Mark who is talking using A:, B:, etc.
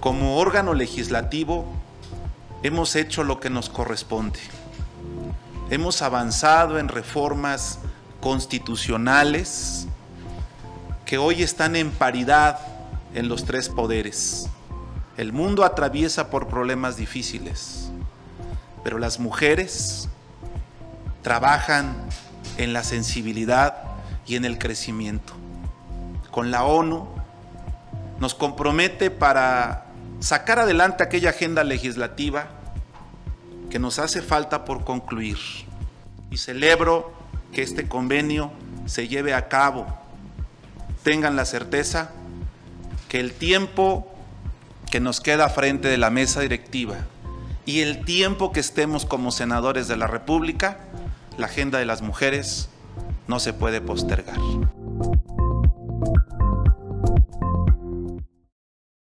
A: como órgano legislativo hemos hecho lo que nos corresponde. Hemos avanzado en reformas constitucionales que hoy están en paridad en los tres poderes. El mundo atraviesa por problemas difíciles, pero las mujeres trabajan en la sensibilidad y en el crecimiento. Con la ONU nos compromete para sacar adelante aquella agenda legislativa que nos hace falta por concluir. Y celebro que este convenio se lleve a cabo. Tengan la certeza que el tiempo que nos queda frente de la mesa directiva y el tiempo que estemos como senadores de la República, la agenda de las mujeres no se puede postergar.